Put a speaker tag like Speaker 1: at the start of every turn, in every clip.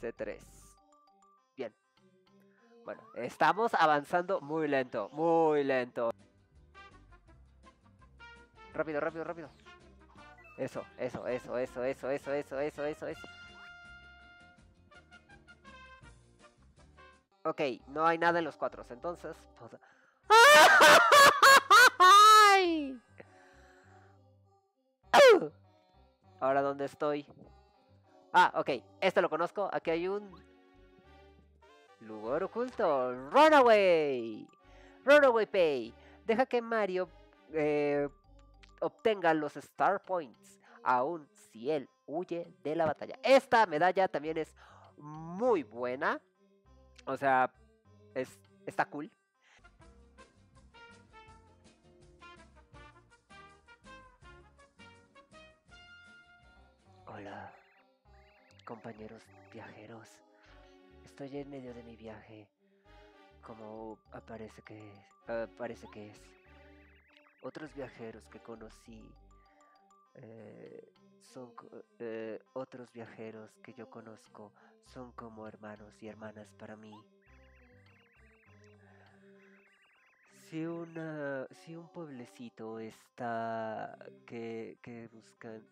Speaker 1: C3. Bien. Bueno, estamos avanzando muy lento, muy lento. Rápido, rápido, rápido. Eso, eso, eso, eso, eso, eso, eso, eso, eso, eso. Ok, no hay nada en los cuatro, entonces... ¡Ay! Ahora, ¿dónde estoy? Ah, ok, esto lo conozco. Aquí hay un... Lugar oculto. Runaway. Runaway Pay. Deja que Mario eh, obtenga los Star Points, aun si él huye de la batalla. Esta medalla también es muy buena. O sea, es, está cool. Hola, compañeros viajeros. Estoy en medio de mi viaje. Como aparece que parece que es. Otros viajeros que conocí eh, son eh, otros viajeros que yo conozco son como hermanos y hermanas para mí. Si una, si un pueblecito está que, que buscan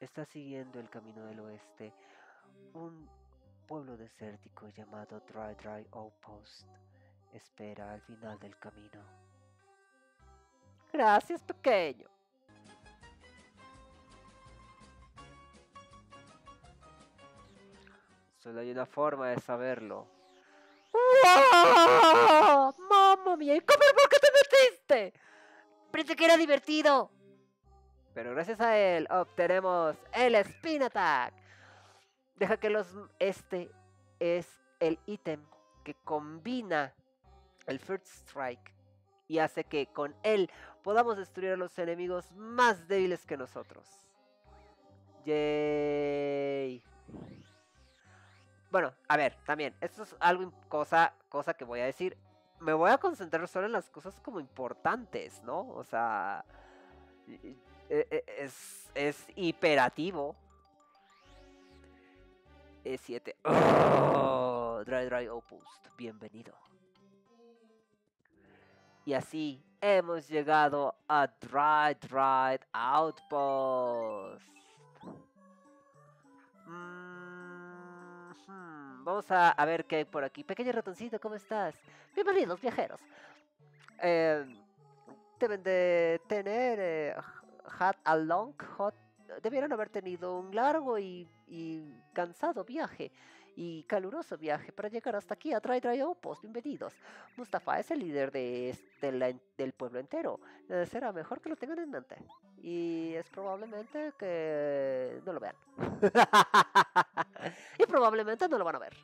Speaker 1: está siguiendo el camino del oeste, un pueblo desértico llamado Dry Dry Outpost espera al final del camino. Gracias, pequeño. Solo hay una forma de saberlo. ¡Oh! ¡Mamma mía! ¿Y cómo por qué te metiste? Pensé que era divertido. Pero gracias a él obtenemos el Spin Attack. Deja que los... Este es el ítem que combina el First Strike y hace que con él podamos destruir a los enemigos más débiles que nosotros. Yay. Bueno, a ver, también, esto es algo cosa, cosa que voy a decir. Me voy a concentrar solo en las cosas como importantes, ¿no? O sea, e- e- es, es hiperativo. E7. Oh, dry Dry Outpost, bienvenido. Y así hemos llegado a Dry Dry Outpost. Mm, hmm, Vamos a, ver qué hay por aquí. Pequeño ratoncito, ¿cómo estás? Bienvenidos, viajeros. Eh, deben de tener eh, had a long hot debieron haber tenido un largo y, y cansado viaje y caluroso viaje para llegar hasta aquí a Dry Dry Outpost. Bienvenidos. Mustafa es el líder de, del pueblo entero. Eh, será mejor que lo tengan en mente. Y es probablemente que no lo vean. y probablemente no lo van a ver.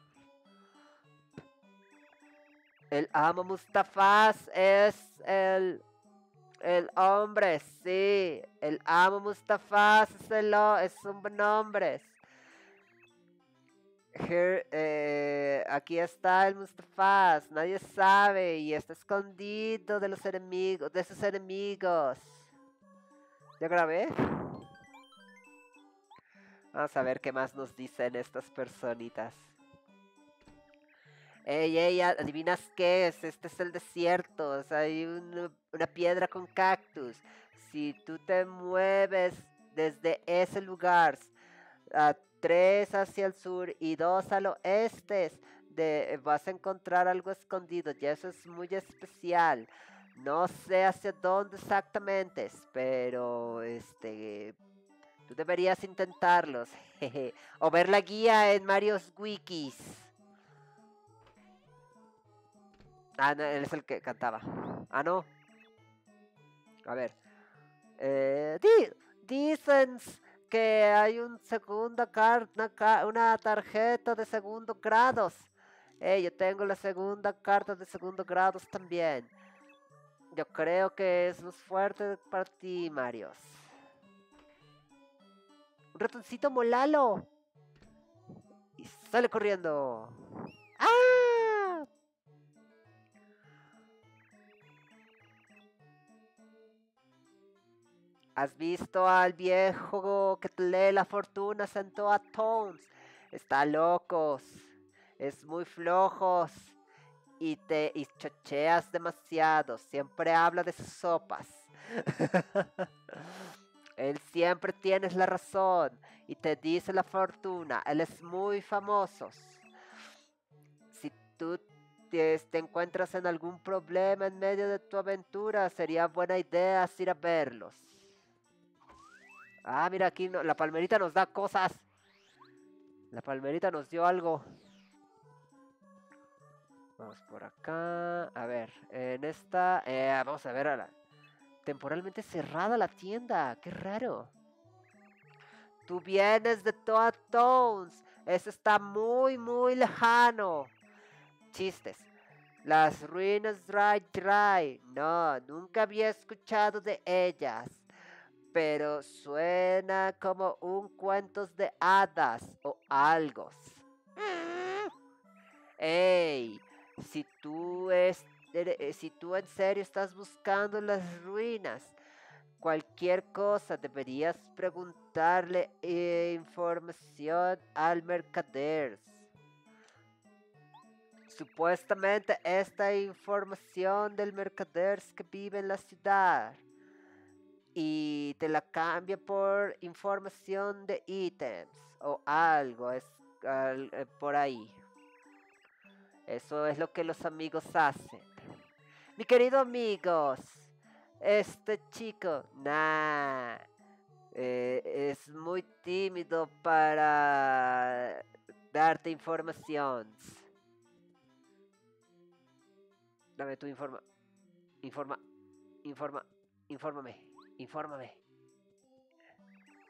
Speaker 1: El amo Mustafaz es el el hombre, sí. El amo Mustafaz es, es un hombre. Here, eh, aquí está el Mustafaz. Nadie sabe y está escondido de los enemigos, de sus enemigos. ¿Ya grabé? Vamos a ver qué más nos dicen estas personitas. Ey, ey, ¿adivinas qué es? Este es el desierto. hay una piedra con cactus. Si tú te mueves desde ese lugar a tres hacia el sur y dos al oeste, de, vas a encontrar algo escondido. Y eso es muy especial. No sé hacia dónde exactamente, pero este. Tú deberías intentarlos. o ver la guía en Mario's Wikis. Ah, no, él es el que cantaba. Ah, no. A ver. Eh, di- que hay un segunda car- una, una tarjeta de segundo grados. Eh, yo tengo la segunda carta de segundo grados también. Yo creo que es más fuerte para ti, Marios. Un ratoncito molalo. Y sale corriendo. ¿Has visto al viejo que lee la fortuna sentó a Tones? Está locos. Es muy flojos. Y te y chocheas demasiado. Siempre habla de sus sopas. Él siempre tienes la razón y te dice la fortuna. Él es muy famoso. Si tú te encuentras en algún problema en medio de tu aventura, sería buena idea ir a verlos. Ah, mira aquí, no, la palmerita nos da cosas. La palmerita nos dio algo. Vamos por acá. A ver, en esta... Eh, vamos a ver. Temporalmente cerrada la tienda. Qué raro. Tú vienes de Toa Tones. Eso está muy, muy lejano. Chistes. Las ruinas Dry Dry. No, nunca había escuchado de ellas. Pero suena como un cuentos de hadas o algo. ¡Ey! Si tú, es, eh, si tú en serio estás buscando las ruinas, cualquier cosa deberías preguntarle eh, información al mercader. Supuestamente esta información del mercader que vive en la ciudad y te la cambia por información de ítems o algo es, eh, por ahí. Eso es lo que los amigos hacen. Mi querido amigos, este chico, nah, eh, es muy tímido para darte información. Dame tu informa, informa, informa, infórmame, infórmame.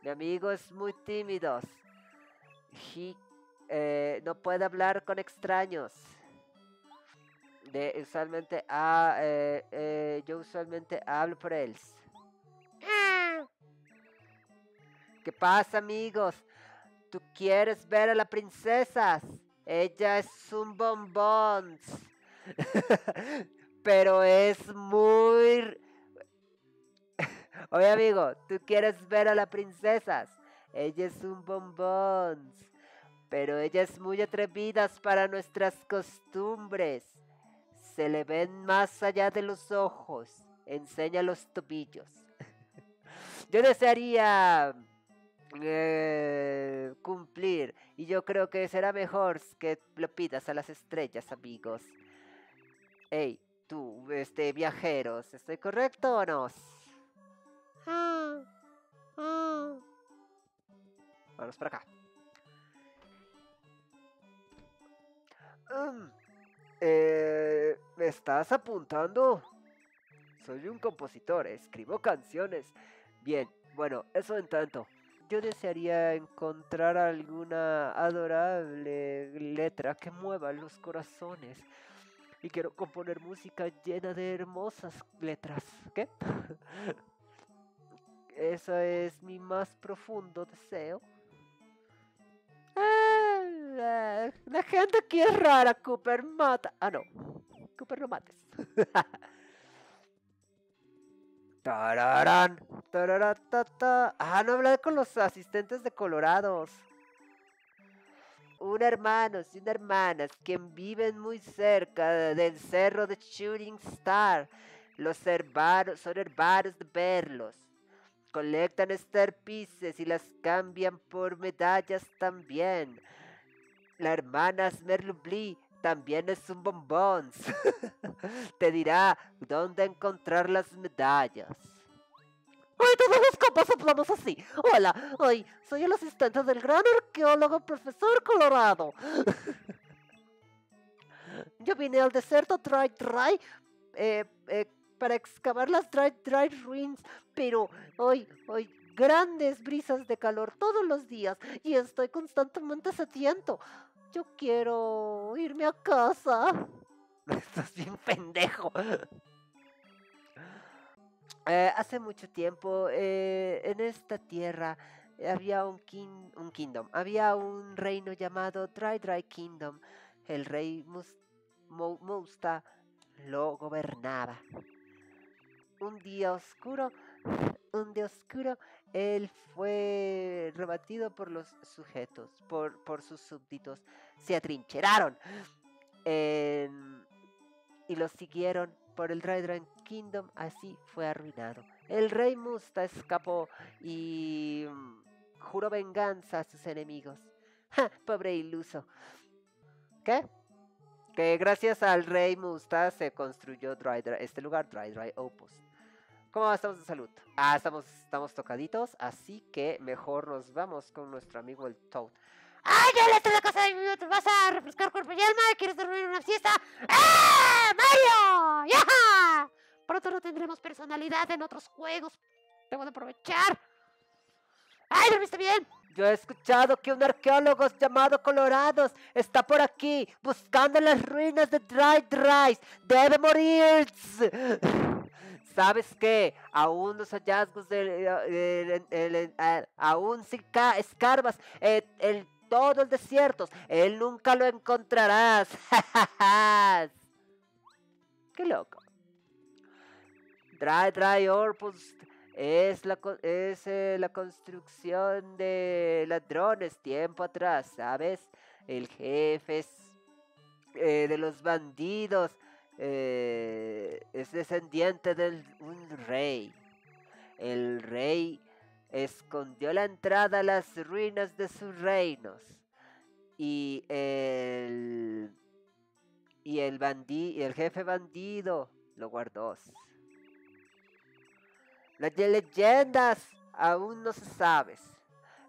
Speaker 1: Mi amigo es muy tímido. Eh, no puede hablar con extraños usualmente ah, eh, eh, yo usualmente hablo por él. ¿Qué pasa amigos? ¿Tú quieres ver a la princesa? Ella es un bombón. Pero es muy... Oye amigo, ¿tú quieres ver a la princesa? Ella es un bombón. Pero ella es muy atrevida para nuestras costumbres se le ven más allá de los ojos, enseña los tobillos. yo desearía eh, cumplir y yo creo que será mejor que lo pidas a las estrellas, amigos. Hey, tú, este, viajeros, ¿estoy correcto o no? Vamos para acá. Eh, ¿Me estás apuntando? Soy un compositor, escribo canciones. Bien, bueno, eso en tanto. Yo desearía encontrar alguna adorable letra que mueva los corazones. Y quiero componer música llena de hermosas letras. ¿Qué? Eso es mi más profundo deseo. La, gente aquí es rara, Cooper mata. Ah, no. Cooper no mates. Tararán, Ah, no hablé con los asistentes de Colorados. Un hermano y una hermana quien viven muy cerca del cerro de Shooting Star. Los hermanos son hermanos de verlos. Colectan Star Pieces y las cambian por medallas también. La hermana Smerlubli también es un bombón. Te dirá dónde encontrar las medallas. ¡Ay, todos los compas hablamos así! Hola, hoy soy el asistente del gran arqueólogo profesor Colorado. Yo vine al desierto Dry Dry eh, eh, para excavar las Dry Dry Ruins, pero hoy, hoy, grandes brisas de calor todos los días y estoy constantemente sediento. Yo quiero irme a casa. Estás bien pendejo. Eh, hace mucho tiempo eh, en esta tierra había un, un kingdom, había un reino llamado Dry Dry Kingdom. El rey Musta lo gobernaba. Un día oscuro un día oscuro, él fue rebatido por los sujetos, por, por sus súbditos. Se atrincheraron y los siguieron por el Dry Kingdom. Así fue arruinado. El rey Musta escapó y mm, juró venganza a sus enemigos. Pobre iluso. ¿Qué? Que gracias al rey Musta se construyó Dry, este lugar, Dry Dry Opus. ¿Cómo estamos de salud? Ah, estamos, estamos tocaditos, así que mejor nos vamos con nuestro amigo el Toad.
Speaker 2: ¡Ay, ya le la casa de mi ¿Te vas a refrescar cuerpo y alma? ¿Quieres dormir una siesta? ¡Ah, Mario! ¡Ya! Pronto no tendremos personalidad en otros juegos. Debo de aprovechar. ¡Ay, dormiste bien!
Speaker 1: Yo he escuchado que un arqueólogo llamado Colorados está por aquí buscando las ruinas de Dry Dry. Debe morir. ¿Sabes qué? Aún los hallazgos de... aún si escarbas el, todo el desierto, él nunca lo encontrarás. ¡Qué loco! Dry Dry Orpus es la, es, eh, la construcción de ladrones tiempo atrás, ¿sabes? El jefe es, eh, de los bandidos eh, es descendiente de un rey. El rey escondió la entrada a las ruinas de sus reinos. Y el, y el, el jefe bandido lo guardó. Las leyendas aún no se sabe.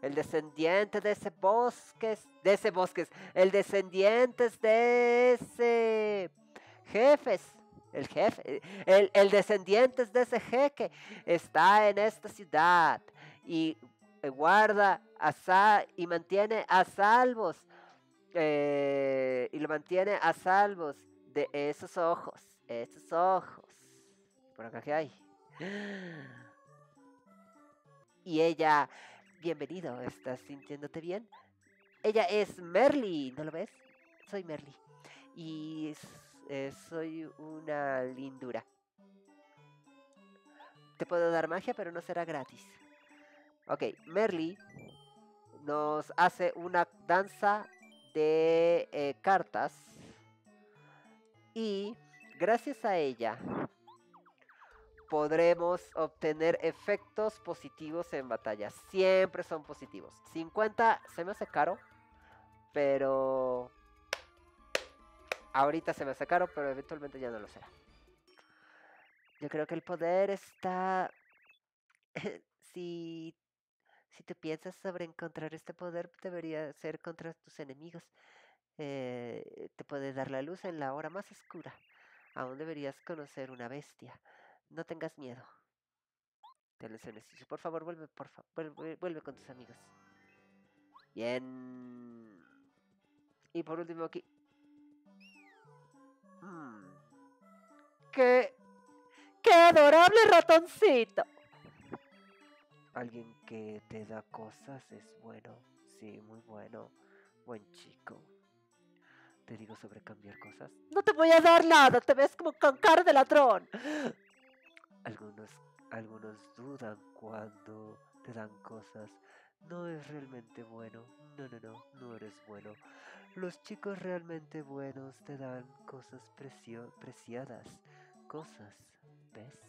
Speaker 1: El descendiente de ese bosque, de ese bosque, el descendiente de ese jefes, el jefe, el, el descendiente de ese jeque está en esta ciudad y guarda a y mantiene a salvos eh, y lo mantiene a salvos de esos ojos, esos ojos. Por acá que hay. Y ella, bienvenido, ¿estás sintiéndote bien? Ella es Merly, ¿no lo ves? Soy Merly. Y soy una lindura. Te puedo dar magia, pero no será gratis. Ok, Merly nos hace una danza de eh, cartas. Y gracias a ella podremos obtener efectos positivos en batalla. Siempre son positivos. 50 se me hace caro, pero ahorita se me hace caro, pero eventualmente ya no lo será. Yo creo que el poder está... si, si te piensas sobre encontrar este poder, debería ser contra tus enemigos. Eh, te puede dar la luz en la hora más oscura. Aún deberías conocer una bestia. No tengas miedo. Te lo. Por favor, vuelve, por vuelve, vuelve con tus amigos. Bien. Y por último aquí. ¡Qué... ¡Qué adorable ratoncito! Alguien que te da cosas es bueno. Sí, muy bueno. Buen chico. Te digo sobre cambiar cosas. No te voy a dar nada. Te ves como con cara de ladrón. Algunos, algunos dudan cuando te dan cosas. No es realmente bueno. No, no, no, no eres bueno. Los chicos realmente buenos te dan cosas preciadas. Cosas, ¿ves?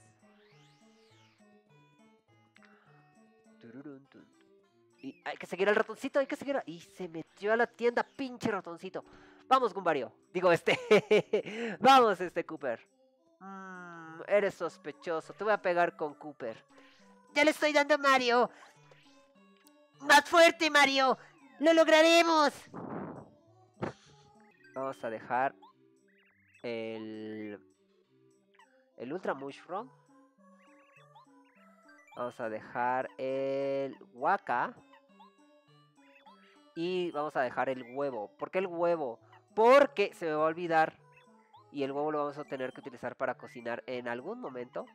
Speaker 1: Y hay que seguir al ratoncito, hay que seguir. Y se metió a la tienda, pinche ratoncito. Vamos, Gumbario. Digo, este. Vamos, este Cooper. Mmm, eres sospechoso. Te voy a pegar con Cooper.
Speaker 2: Ya le estoy dando a Mario. Más fuerte, Mario. Lo lograremos.
Speaker 1: Vamos a dejar el, el Ultra Mushroom. Vamos a dejar el Waka. Y vamos a dejar el huevo. ¿Por qué el huevo? Porque se me va a olvidar y el huevo lo vamos a tener que utilizar para cocinar en algún momento.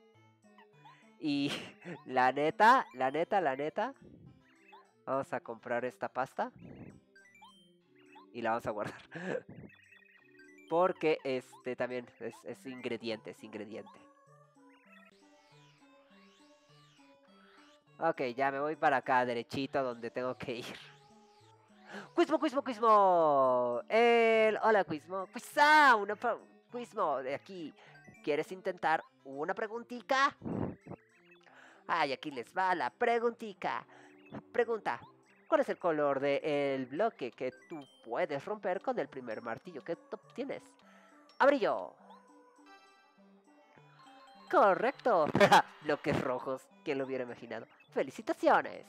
Speaker 1: Y la neta, la neta, la neta, vamos a comprar esta pasta y la vamos a guardar. Porque este también es, ingrediente, es ingrediente. Ok, ya me voy para acá, derechito, donde tengo que ir. Quismo, Quismo, Quismo. El... Hola, Quismo. Quizá, una... Quismo, de aquí. ¿Quieres intentar una preguntita? Ay, aquí les va la preguntica. Pregunta. ¿Cuál es el color del bloque que tú puedes romper con el primer martillo que obtienes? Abrillo. Correcto. Bloques rojos. ¿Quién lo hubiera imaginado? Felicitaciones.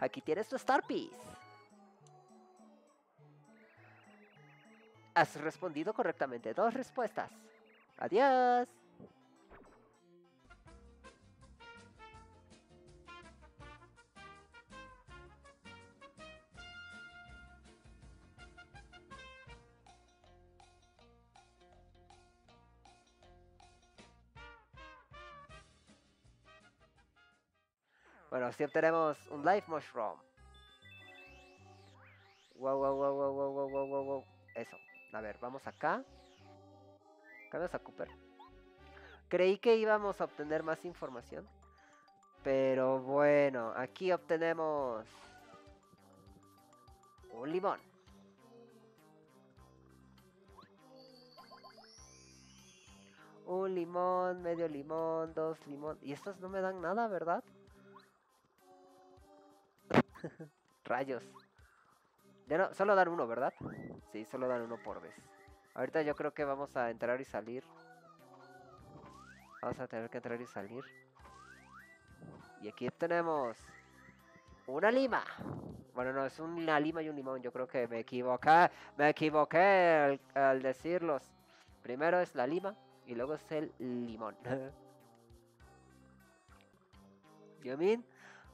Speaker 1: Aquí tienes tu Star Piece. Has respondido correctamente dos respuestas. Adiós. Bueno, si obtenemos un Life Mushroom. Wow, wow, wow, wow, wow, wow, wow, wow. Eso. A ver, vamos acá. Cambiamos a Cooper. Creí que íbamos a obtener más información. Pero bueno, aquí obtenemos un limón. Un limón, medio limón, dos limón. Y estos no me dan nada, ¿verdad? Rayos. Solo dan uno, ¿verdad? Sí, solo dan uno por vez. Ahorita yo creo que vamos a entrar y salir. Vamos a tener que entrar y salir. Y aquí tenemos una lima. Bueno, no, es una lima y un limón. Yo creo que me equivoqué. Me equivoqué al, decirlos. Primero es la lima y luego es el limón. Yomin,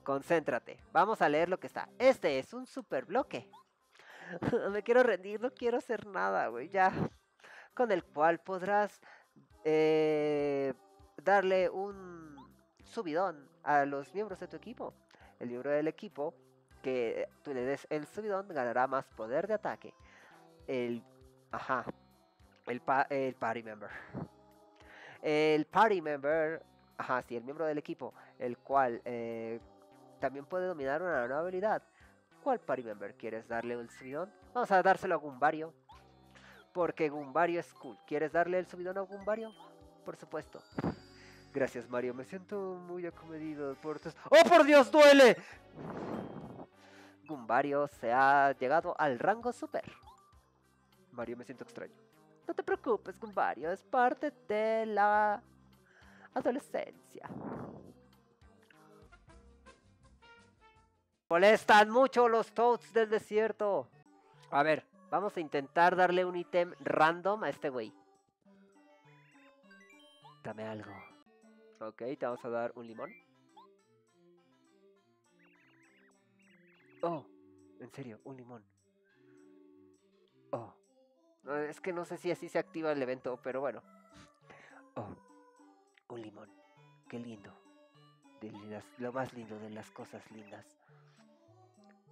Speaker 1: concéntrate. Vamos a leer lo que está. Este es un super bloque. me quiero rendir, no quiero hacer nada, güey. Ya. Con el cual podrás eh, darle un subidón a los miembros de tu equipo. El miembro del equipo que tú le des el subidón ganará más poder de ataque. El. Ajá. El, el party member. El party member. Ajá, sí, el miembro del equipo. El cual eh, también puede dominar una nueva habilidad. ¿Cuál party member quieres darle el subidón? Vamos a dárselo a Gumbario. Porque Gumbario es cool. ¿Quieres darle el subidón a Gumbario? Por supuesto. Gracias, Mario. Me siento muy acomedido por tus... ¡Oh, por Dios, duele! Gumbario se ha llegado al rango super. Mario, me siento extraño. No te preocupes, Gumbario. Es parte de la adolescencia. Molestan mucho los Toads del desierto. A ver, vamos a intentar darle un ítem random a este güey. Dame algo. Ok, te vamos a dar un limón. Oh, en serio, un limón. Oh. Es que no sé si así se activa el evento, pero bueno. Oh, un limón. Qué lindo. Lo más lindo de las cosas lindas.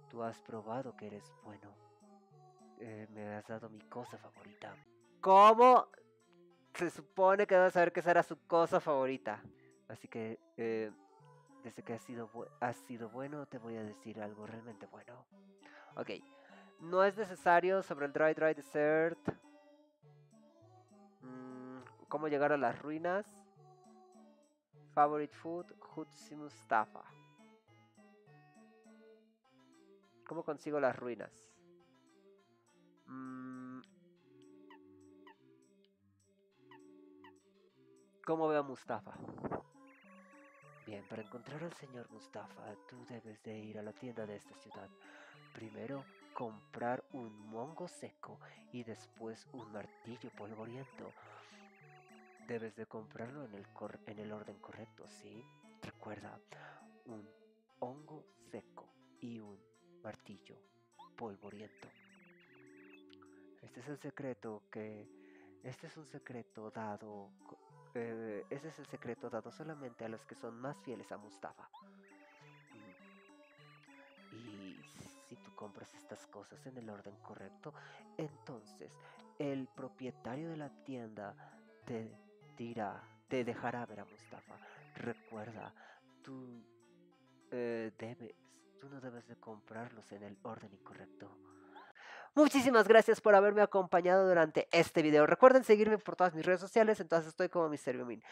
Speaker 1: Tú has probado que eres bueno. Eh, me has dado mi cosa favorita. ¿Cómo? Se supone que debes saber que esa era su cosa favorita. Así que, eh, desde que has sido, has sido bueno, te voy a decir algo realmente bueno. Ok. No es necesario sobre el Dry Dry Desert. Mm, ¿Cómo llegar a las ruinas? Favorite food, Hutsi Mustafa. ¿Cómo consigo las ruinas? Mm. ¿Cómo veo a Mustafa? Bien, para encontrar al señor Mustafa, tú debes de ir a la tienda de esta ciudad. Primero, comprar un mongo seco y después un martillo polvoriento. Debes de comprarlo en el, en el orden correcto, ¿sí? Recuerda, un hongo seco y un martillo polvoriento. Este es el secreto que... Este es un secreto dado... Eh, ese es el secreto dado solamente a los que son más fieles a Mustafa. Y si tú compras estas cosas en el orden correcto, entonces el propietario de la tienda te dirá, te dejará ver a Mustafa. Recuerda, tú Eh, debes. Tú no debes de comprarlos en el orden incorrecto. Muchísimas gracias por haberme acompañado durante este video. Recuerden seguirme por todas mis redes sociales, entonces estoy como Misterio Min.